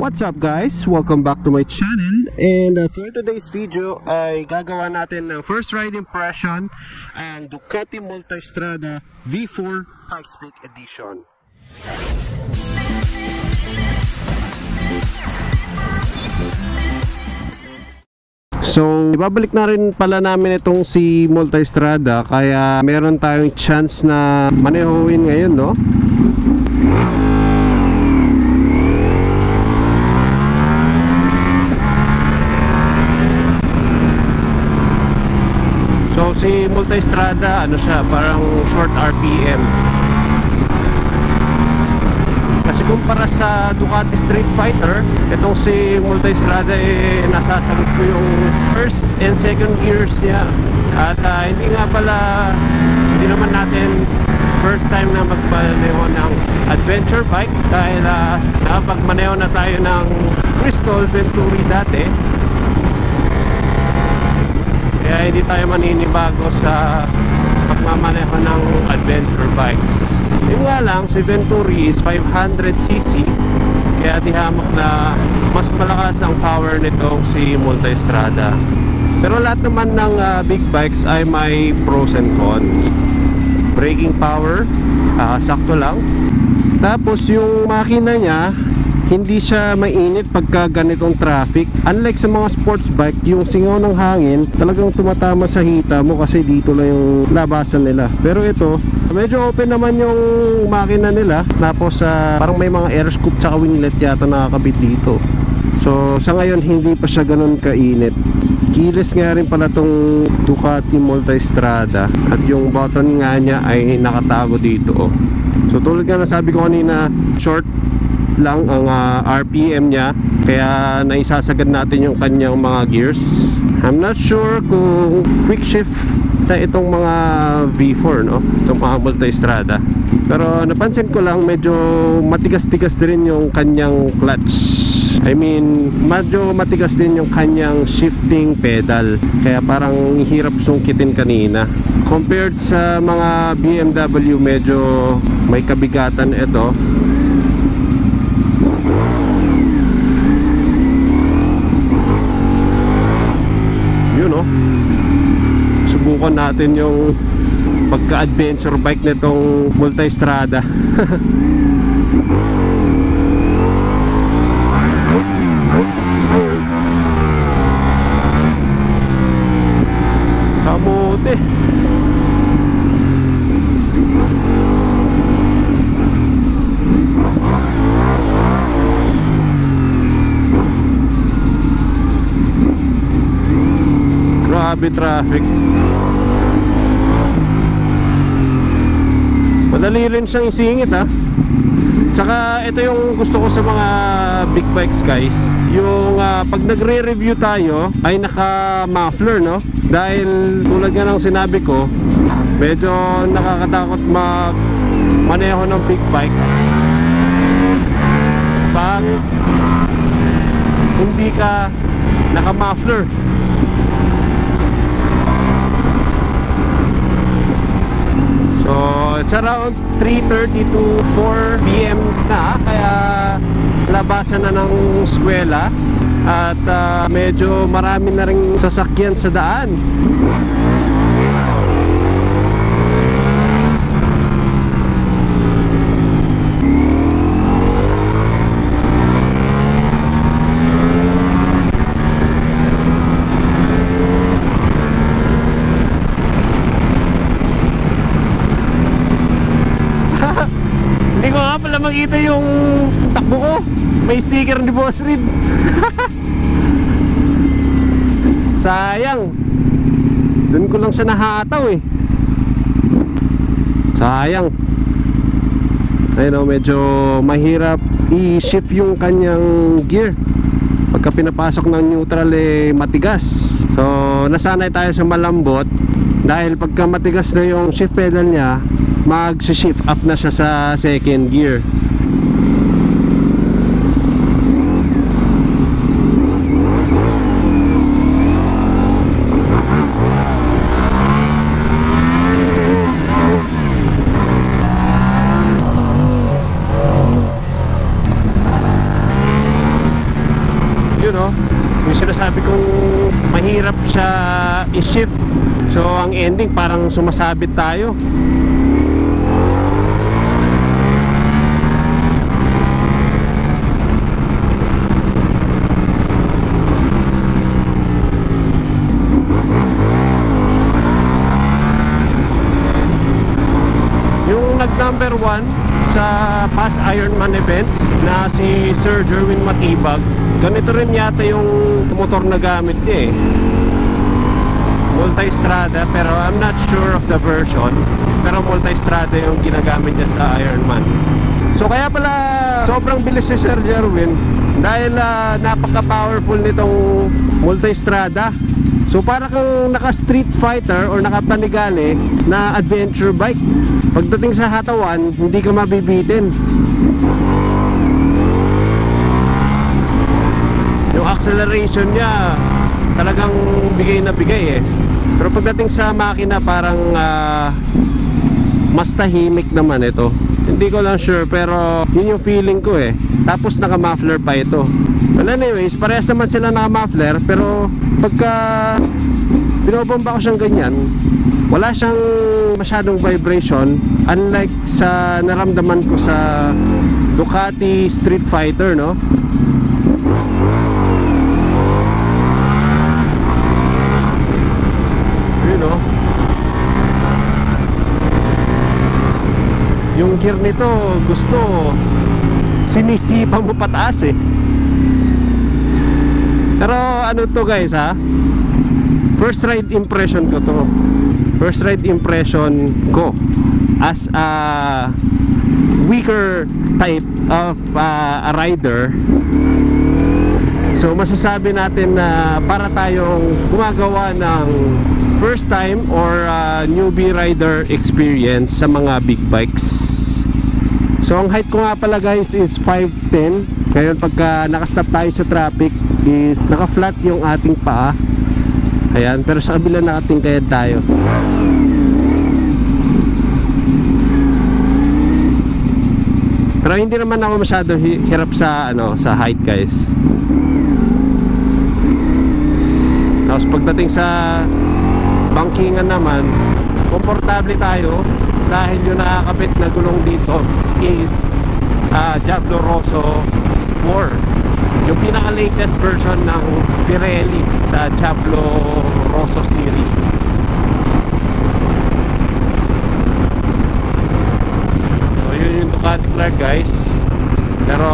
What's up guys? Welcome back to my channel and uh, for today's video ay gagawa natin ng first ride impression ang Ducati Multistrada V4 Pikes Peak Edition. So, ibabalik na rin pala namin itong si Multistrada kaya meron tayong chance na manehoin ngayon, no? So Multistrada, ano siya, parang short RPM. Kasi kumpara sa Ducati Street Fighter, itong si Multistrada eh nasasagot ko yung first and second gears niya. At uh, hindi nga pala, hindi naman natin first time na magpaneho ng adventure bike dahil uh, nakapagmaneho na tayo ng Bristol Venturi dati kaya hindi tayo maninibago sa pagmamaneho ng adventure bikes. Yung nga lang, si Venturi is 500cc kaya di hamak na mas malakas ang power nitong si Multistrada. Pero lahat naman ng uh, big bikes ay may pros and cons. Braking power, uh, sakto lang. Tapos yung makina niya, hindi siya mainit pagka ganitong traffic. Unlike sa mga sports bike yung singaw ng hangin talagang tumatama sa hita mo kasi dito lang yung labasan nila. Pero ito medyo open naman yung makina nila. Tapos uh, parang may mga air scoop tsaka winglet yata nakakabit dito. So sa ngayon hindi pa siya ganun kainit. Kilis nga rin pala tong Ducati Multistrada. At yung button nga niya ay nakatago dito oh. so tulad nga nasabi ko kanina short lang ang uh, RPM niya kaya naisasagad natin yung kanyang mga gears I'm not sure kung quick shift na itong mga V4 no itong mga multistrada pero napansin ko lang medyo matigas-tigas din yung kanyang clutch I mean, medyo matigas din yung kanyang shifting pedal. Kaya parang hirap sungkitin kanina. Compared sa mga BMW, medyo may kabigatan ito. Yun oh. Subukan natin yung pagka-adventure bike nitong Multistrada. Kamote. Grabe traffic. Madali rin siyang isingit ha. Tsaka ito yung gusto ko sa mga big bikes guys. Yung uh, pag nagre-review tayo ay naka-muffler no. Dahil tulad nga ng sinabi ko, medyo nakakatakot mag maneho ng big bike. Pag hindi ka naka-muffler. So, it's around 3.30 to 4 p.m. na kaya labasan na ng eskwela at uh, medyo marami na rin sasakyan sa daan Hindi ko makita yung takbo ko. May sticker ni Boss Reed. Sayang. Doon ko lang siya nahataw eh. Sayang. Ayun o, medyo mahirap i-shift yung kanyang gear. Pagka pinapasok ng neutral eh matigas. So, nasanay tayo sa malambot. Dahil pagka matigas na yung shift pedal niya, mag-shift up na siya sa second gear yun oh. Yung sinasabi kong mahirap siya i-shift. So ang ending parang sumasabit tayo. Yung nag number one sa past Ironman events na si Sir Jerwin Matibag, ganito rin yata yung motor na gamit niya eh. Multistrada pero I'm not sure of the version pero multistrada yung ginagamit niya sa Ironman. So kaya pala sobrang bilis si Sir Jerwin dahil ah, napaka-powerful nitong multistrada. So para kang naka street fighter or naka panigale na adventure bike. Pagdating sa hatawan, hindi ka mabibitin. Yung acceleration niya talagang bigay na bigay eh. Pero pagdating sa makina parang ah, mas tahimik naman ito. Hindi ko lang sure pero yun yung feeling ko eh. Tapos naka-muffler pa ito. Well anyways, parehas naman sila naka-muffler pero pagka binobomba ko siyang ganyan, wala siyang masyadong vibration unlike sa naramdaman ko sa Ducati Street Fighter, no? Yun, no? Yung gear nito, gusto sinisipa mo pataas eh. Pero ano to guys ha? First ride impression ko to. First ride impression ko as a weaker type of uh, a rider. So masasabi natin na para tayong gumagawa ng first time or uh, newbie rider experience sa mga big bikes. So ang height ko nga pala guys is 5'10 Ngayon pagka nakastop tayo sa traffic is naka-flat yung ating paa. Ayan, pero sa kabila nakatingkayad tayo. Pero hindi naman ako masyado hi- hirap sa ano sa height guys. Tapos pagdating sa bankingan naman komportable tayo dahil yung nakakabit na gulong dito is uh, Diablo Rosso 4 yung pinaka latest version ng Pirelli sa Diablo Rosso series. So yun yung Ducati Clark guys. Pero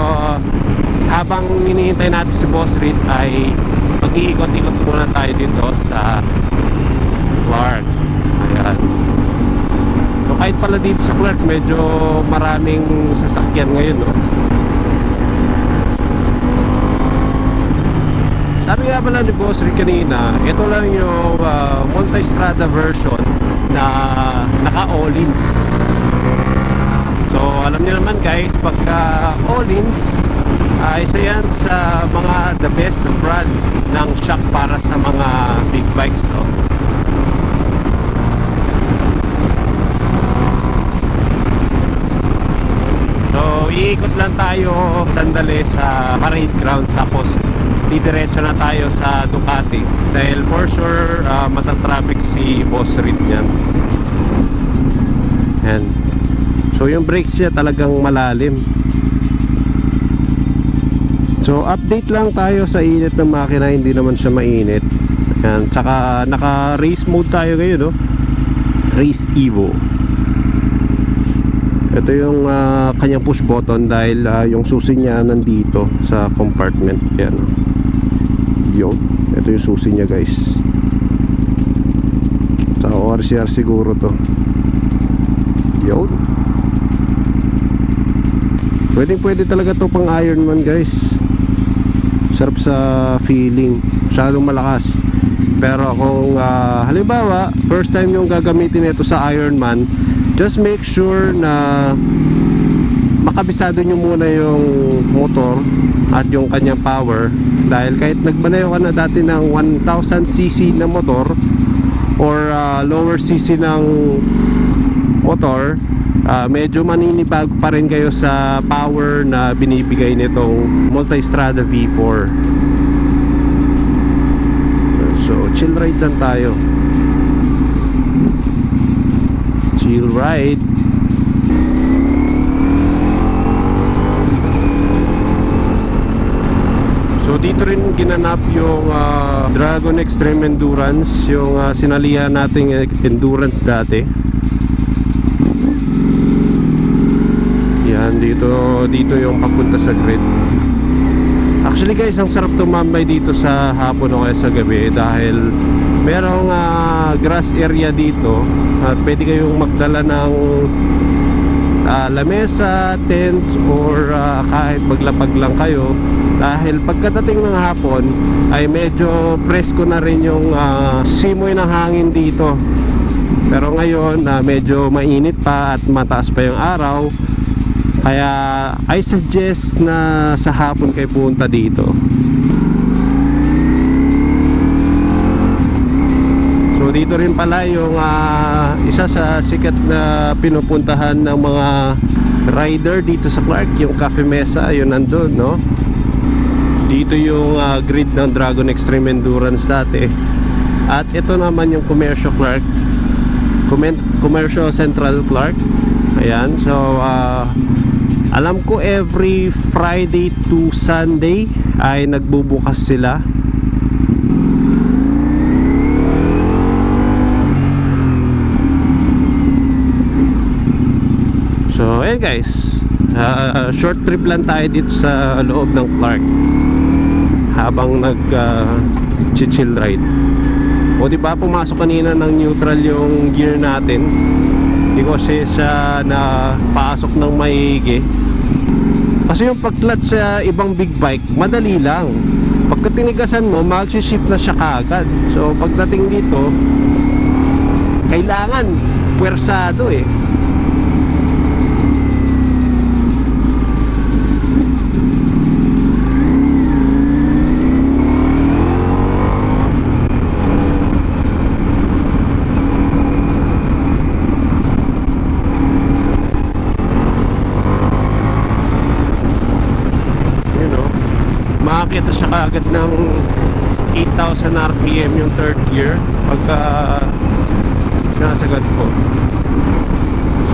habang hinihintay natin si Boss Reed ay mag-iikot-ikot muna tayo dito sa Clark. Ayan. So kahit pala dito sa Clark medyo maraming sasakyan ngayon no. Sabi nga pala ni Boss Rick kanina, ito lang yung uh, multi-strada version na naka all-ins. So alam niyo naman guys, pagka all-ins, uh, isa yan sa mga the best na brand ng shock para sa mga big bikes no. So, iikot lang tayo sandali sa parade grounds tapos didiretso na tayo sa Ducati dahil for sure uh, matatraffic si Boss Reed niyan. Yan. So, yung brakes niya talagang malalim. So, update lang tayo sa init ng makina, hindi naman siya mainit. Yan. Tsaka naka-race mode tayo ngayon, no? Race Evo. Ito yung ah, kanyang push button dahil ah, yung susi niya nandito sa compartment. Yan. oh. Yun. Ito yung susi niya guys. Sa ORCR siguro to. Yun. Pwedeng pwede talaga to pang Ironman guys. Sarap sa feeling. Masyadong malakas. Pero kung ah, halimbawa, first time yung gagamitin ito sa Ironman, just make sure na makabisado nyo muna yung motor at yung kanyang power. Dahil kahit nagmanayo ka na dati ng 1000cc na motor or ah, lower cc ng motor ah, medyo maninibag pa rin kayo sa power na binibigay nitong Multistrada V4 chill ride lang tayo. Chill ride. So dito rin ginanap yung ah, Dragon Extreme Endurance, yung ah, sinalihan nating eh, endurance dati. Yan dito dito yung papunta sa grid. Actually guys, ang sarap tumambay dito sa hapon o kaya sa gabi dahil merong ah, grass area dito at pwede kayong magdala ng ah, lamesa, tent or ah, kahit maglapag lang kayo. Dahil pagkadating ng hapon ay medyo presko na rin yung ah, simoy ng hangin dito. Pero ngayon na medyo mainit pa at mataas pa yung araw kaya I suggest na sa hapon kayo punta dito So dito rin pala yung ah, isa sa sikat na pinupuntahan ng mga rider dito sa Clark, yung Cafe Mesa, yun nandun, no? Dito yung ah, grid ng Dragon Extreme Endurance dati. At ito naman yung Commercial Clark, Commercial Central Clark. Ayan, so ah, alam ko every Friday to Sunday ay nagbubukas sila So, ayan guys. Ah, short trip lang tayo dito sa loob ng Clark. Habang nag ah, chill ride. O di ba pumasok kanina ng neutral yung gear natin. Hindi ko siya na pasok ng maigi. Kasi yung pag-clutch sa ibang big bike, madali lang. Pagka tinigasan mo, mag-shift na siya kaagad. So, pagdating dito, kailangan puwersado eh. Yun o. Kaagad ng 8,000 RPM yung third gear pagka sinasagad ko.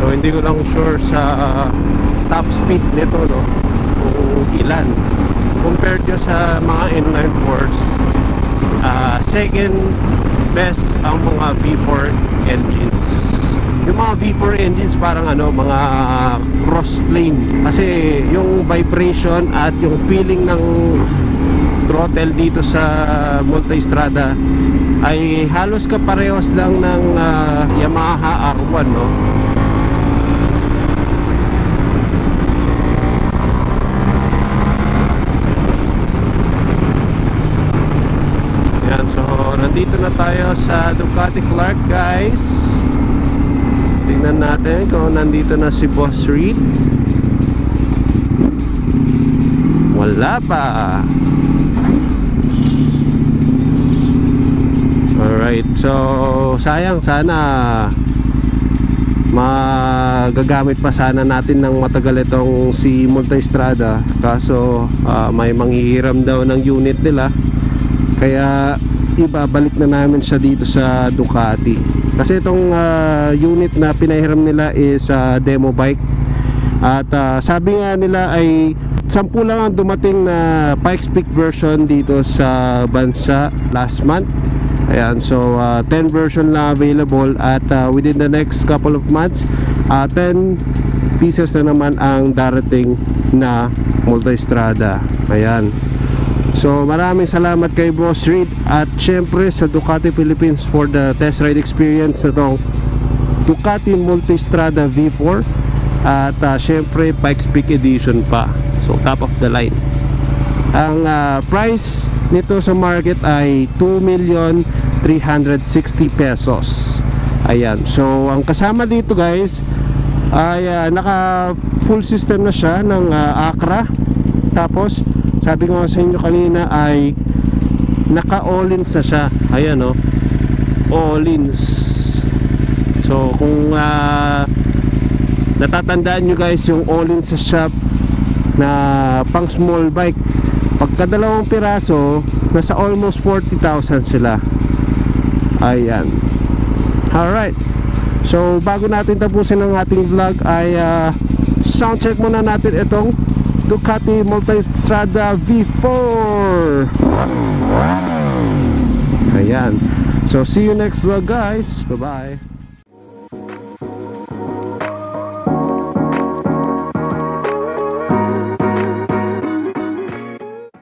So hindi ko lang sure sa top speed nito no kung ilan. Compared nyo sa mga inline fours, ah, second best ang mga V4 engines. Yung mga V4 engines parang ano, mga cross plane. Kasi yung vibration at yung feeling ng throttle dito sa Multistrada ay halos kaparehos lang ng ah, Yamaha R1 no. Yan, so nandito na tayo sa Ducati Clark guys. Tingnan natin kung nandito na si Boss Reed. Wala pa. Alright, so sayang sana magagamit pa sana natin ng matagal itong si Multistrada. Kaso ah, may manghihiram daw ng unit nila. Kaya ibabalik na namin siya dito sa Ducati. Kasi itong ah, unit na pinahiram nila is ah, demo bike. At ah, sabi nga nila ay sampu lang ang dumating na Pikes Peak version dito sa bansa last month Ayan, so uh, 10 version lang available at uh, within the next couple of months, uh, 10 pieces na naman ang darating na Multistrada. Ayan. So maraming salamat kay Boss Reed at syempre sa Ducati Philippines for the test ride experience na tong Ducati Multistrada V4 at uh, syempre Pikes Peak Edition pa. So top of the line. Ang ah, price nito sa market ay 2,360 pesos. Ayan. So, ang kasama dito guys ay ah, naka full system na siya ng ah, Acra. Tapos, sabi ko sa inyo kanina ay naka all-ins na siya. Ayan oh. All-ins. So, kung ah, natatandaan nyo guys yung all-in sa shop na pang small bike pagka dalawang piraso nasa almost 40,000 sila Ayan. Alright. So, bago natin tapusin ang ating vlog ay uh, sound check muna natin itong Ducati Multistrada V4. Ayan. So, see you next vlog guys. Bye-bye.